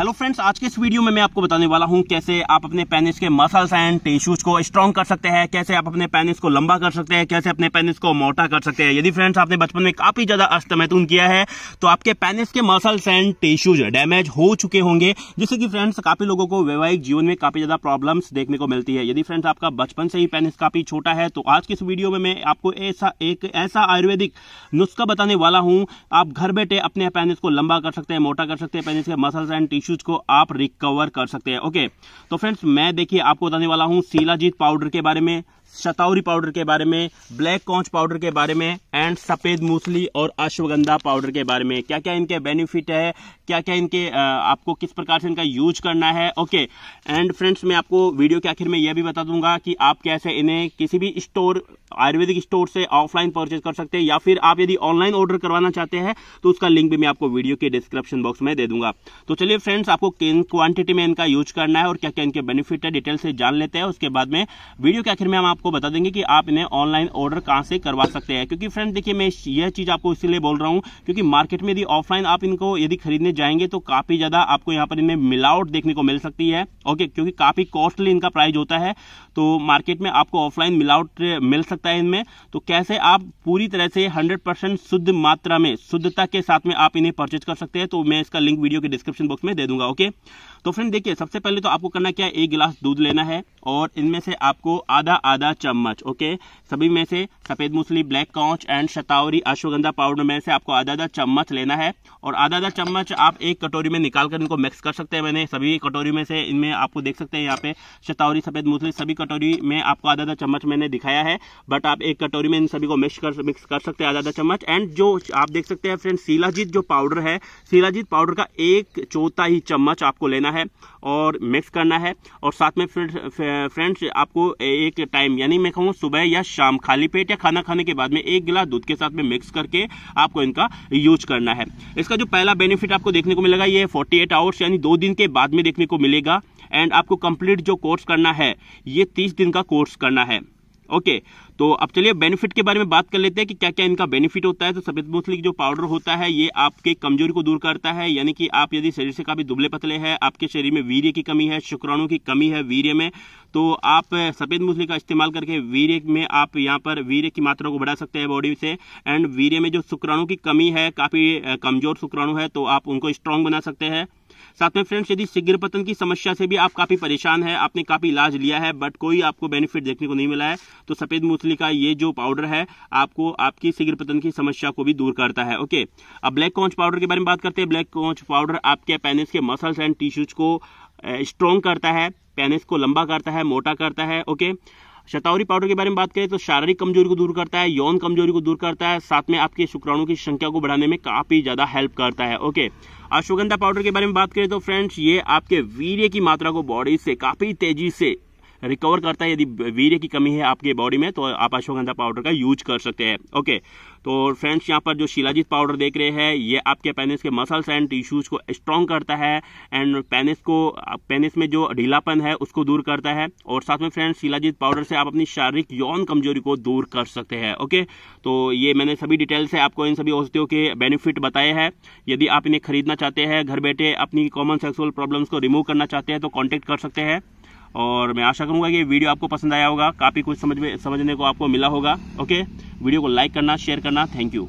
Hello friends आज के इस वीडियो में मैं आपको बताने वाला हूँ कैसे आप अपने पेनिस के मसल्स एंड टिश्यूज को स्ट्रॉन्ग कर सकते हैं, कैसे आप अपने पेनिस को लंबा कर सकते हैं, कैसे अपने पेनिस को मोटा कर सकते हैं। यदि फ्रेंड्स आपने बचपन में काफ़ी ज़्यादा अस्तमैथुन किया है तो आपके पेनिस के मसल्स एंड टिश्यूज डैमेज हो चुके होंगे, जिससे कि फ्रेंड्स काफ़ी लोगों को वैवाहिक जीवन में काफ़ी ज़्यादा प्रॉब्लम्स देखने को मिलती है। यदि फ्रेंड्स आपका बचपन से ही पेनिस काफ़ी छोटा है तो आज की इस वीडियो में मैं आपको ऐसा एक ऐसा आयुर्वेदिक नुस्खा बताने वाला हूँ। आप घर बैठे अपने पेनिस को लंबा कर सकते हैं, मोटा कर सकते हैं पेनिस के मसल्स एंड टिश्यूज को आप रिकवर कर सकते हैं। ओके तो फ्रेंड्स मैं देखिए आपको बताने वाला हूँ सीलाजीत पाउडर के बारे में शतावरी पाउडर के बारे में ब्लैक कॉन्च पाउडर के बारे में एंड सफ़ेद मूसली और अश्वगंधा पाउडर के बारे में। क्या क्या इनके बेनिफिट है क्या क्या इनके आपको किस प्रकार से इनका यूज़ करना है। ओके एंड फ्रेंड्स मैं आपको वीडियो के आखिर में यह भी बता दूँगा कि आप कैसे इन्हें किसी भी स्टोर आयुर्वेदिक स्टोर से ऑफलाइन परचेज कर सकते हैं, या फिर आप यदि ऑनलाइन ऑर्डर करवाना चाहते हैं तो उसका लिंक भी मैं आपको वीडियो के डिस्क्रिप्शन बॉक्स में दे दूँगा। तो चलिए फ्रेंड्स आपको किन क्वांटिटी में इनका यूज़ करना है और क्या क्या इनके बेनिफिट है डिटेल से जान लेते हैं। उसके बाद में वीडियो के आखिर में हम आपको बता देंगे कि आप इन्हें ऑनलाइन ऑर्डर कहाँ से करवा सकते हैं। क्योंकि फ्रेंड देखिए, मैं यह चीज़ आपको इसीलिए बोल रहा हूँ क्योंकि मार्केट में यदि ऑफलाइन आप इनको यदि खरीदने जाएँगे तो काफ़ी ज़्यादा आपको यहाँ पर इनमें मिलावट देखने को मिल सकती है। ओके, क्योंकि काफ़ी कॉस्टली इनका प्राइस होता है तो मार्केट में आपको ऑफलाइन मिलावट मिल सकता है इनमें। तो कैसे आप पूरी तरह से 100 परसेंट शुद्ध मात्रा में, शुद्धता के साथ में आप इन्हें परचेज कर सकते हैं तो मैं इसका लिंक वीडियो के डिस्क्रिप्शन बॉक्स में दे दूँगा ओके तो फ्रेंड देखिए, सबसे पहले तो आपको करना क्या है? एक गिलास दूध लेना है और इनमें से आपको आधा आधा चम्मच, ओके? सभी में से सफ़ेद मूसली, ब्लैक कॉच एंड शतावरी अश्वगंधा पाउडर में से आपको आधा आधा चम्मच लेना है और आधा आधा चम्मच आप एक कटोरी में निकाल कर इनको मिक्स कर सकते हैं। मैंने सभी कटोरी में से इनमें आपको देख सकते हैं यहाँ पे शतावरी, सफ़ेद मूसली, सभी कटोरी में आपको आधा आधा चम्मच मैंने दिखाया है। बट आप एक कटोरी में इन सभी को मिक्स कर मिक्स कर सकते हैं आधा आधा चम्मच। एंड जो आप देख सकते हैं फ्रेंड सीलाजीत जो पाउडर है, सीलाजीत पाउडर का एक चौथा ही चम्मच आपको लेना है और मिक्स करना है। और साथ में फ्रेंड्स आपको एक टाइम यानी मैं कहूँ सुबह या शाम, खाली पेट या खाना खाने के बाद में एक गिलास दूध के साथ में मिक्स करके आपको इनका यूज़ करना है। इसका जो पहला बेनिफिट आपको देखने को मिलेगा, ये 48 आवर्स यानी दो दिन के बाद में देखने को मिलेगा। एंड आपको कंप्लीट जो कोर्स करना है, ये 30 दिन का कोर्स करना है। ओके तो अब चलिए बेनिफिट के बारे में बात कर लेते हैं कि क्या क्या इनका बेनिफिट होता है। तो सफ़ेद मूसली जो पाउडर होता है, ये आपके कमज़ोरी को दूर करता है। यानी कि आप यदि शरीर से काफ़ी दुबले पतले हैं, आपके शरीर में वीर्य की कमी है, शुक्राणु की कमी है वीर्य में तो आप सफ़ेद मूसली का इस्तेमाल करके वीर्य में आप यहाँ पर वीर्य की मात्रा को बढ़ा सकते हैं बॉडी से। एंड वीर्य में जो शुक्राणु की कमी है, काफ़ी कमज़ोर शुक्राणु है तो आप उनको स्ट्रांग बना सकते हैं। साथ में फ्रेंड्स यदि शीघ्र पतन की समस्या से भी आप काफ़ी परेशान है, आपने काफ़ी इलाज लिया है बट कोई आपको बेनिफिट देखने को नहीं मिला है तो सफ़ेद मूसली का ये जो पाउडर है, आपको आपकी शीघ्र पतन की समस्या को भी दूर करता है ओके अब ब्लैक कॉन्च पाउडर के बारे में बात करते हैं। ब्लैक कॉन्च पाउडर आपके पेनिस के मसल्स एंड टिश्यूज को स्ट्रॉन्ग करता है पेनिस को लंबा करता है, मोटा करता है ओके शतावरी पाउडर के बारे में बात करें तो शारीरिक कमज़ोरी को दूर करता है, यौन कमज़ोरी को दूर करता है, साथ में आपके शुक्राणु की संख्या को बढ़ाने में काफ़ी ज़्यादा हेल्प करता है। ओके अश्वगंधा पाउडर के बारे में बात करें तो फ्रेंड्स ये आपके वीर्य की मात्रा को बॉडी से काफ़ी तेज़ी से रिकवर करता है। यदि वीर्य की कमी है आपके बॉडी में तो आप अश्वगंधा पाउडर का यूज़ कर सकते हैं। ओके तो फ्रेंड्स यहाँ पर जो शिलाजीत पाउडर देख रहे हैं, ये आपके पेनिस के मसल्स एंड टिश्यूज को स्ट्रॉन्ग करता है एंड पेनिस को पेनिस में जो ढीलापन है, उसको दूर करता है। और साथ में फ्रेंड्स शिलाजीत पाउडर से आप अपनी शारीरिक यौन कमज़ोरी को दूर कर सकते हैं। ओके तो ये मैंने सभी डिटेल्स से आपको इन सभी औषधियों के बेनिफिट बताए हैं। यदि आप इन्हें खरीदना चाहते हैं, घर बैठे अपनी कॉमन सेक्सुअल प्रॉब्लम्स को रिमूव करना चाहते हैं तो कॉन्टेक्ट कर सकते हैं। और मैं आशा करूँगा कि ये वीडियो आपको पसंद आया होगा। काफ़ी कुछ समझ में समझने को आपको मिला होगा। ओके? वीडियो को लाइक करना, शेयर करना। Thank you.